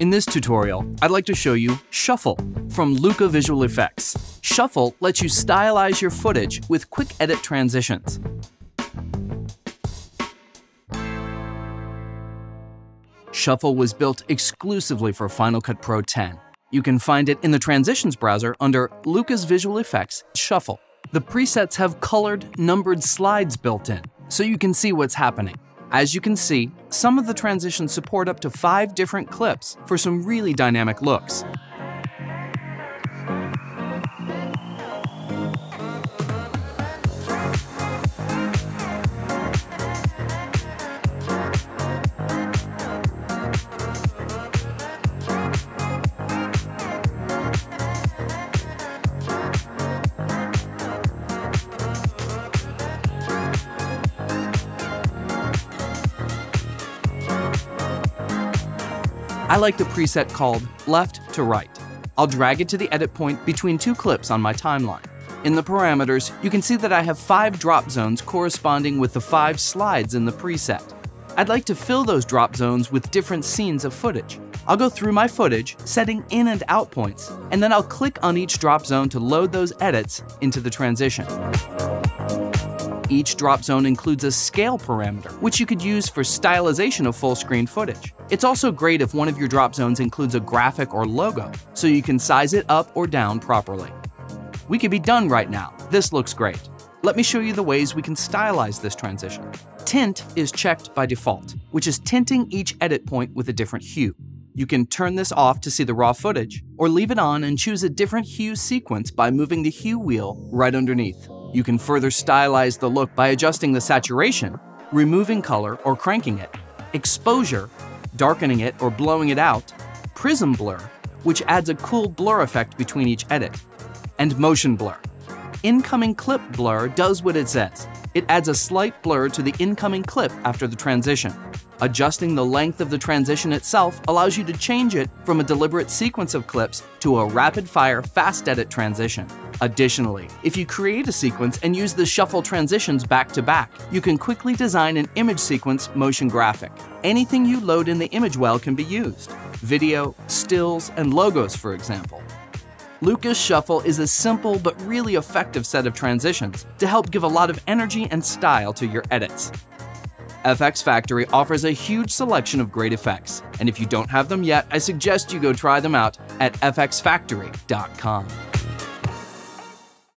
In this tutorial, I'd like to show you Shuffle from Luca Visual Effects. Shuffle lets you stylize your footage with quick edit transitions. Shuffle was built exclusively for Final Cut Pro 10. You can find it in the Transitions browser under Luca's Visual Effects Shuffle. The presets have colored, numbered slides built in, so you can see what's happening. As you can see, some of the transitions support up to five different clips for some really dynamic looks. I like the preset called left to right. I'll drag it to the edit point between two clips on my timeline. In the parameters, you can see that I have five drop zones corresponding with the five slides in the preset. I'd like to fill those drop zones with different scenes of footage. I'll go through my footage, setting in and out points, and then I'll click on each drop zone to load those edits into the transition. Each drop zone includes a scale parameter, which you could use for stylization of full screen footage. It's also great if one of your drop zones includes a graphic or logo, so you can size it up or down properly. We could be done right now. This looks great. Let me show you the ways we can stylize this transition. Tint is checked by default, which is tinting each edit point with a different hue. You can turn this off to see the raw footage, or leave it on and choose a different hue sequence by moving the hue wheel right underneath. You can further stylize the look by adjusting the saturation, removing color or cranking it, exposure, darkening it or blowing it out, prism blur, which adds a cool blur effect between each edit, and motion blur. Incoming clip blur does what it says. It adds a slight blur to the incoming clip after the transition. Adjusting the length of the transition itself allows you to change it from a deliberate sequence of clips to a rapid-fire fast edit transition. Additionally, if you create a sequence and use the shuffle transitions back to back, you can quickly design an image sequence motion graphic. Anything you load in the image well can be used. Video, stills, and logos, for example. Luca's Shuffle is a simple but really effective set of transitions to help give a lot of energy and style to your edits. FxFactory offers a huge selection of great effects, and if you don't have them yet, I suggest you go try them out at fxfactory.com.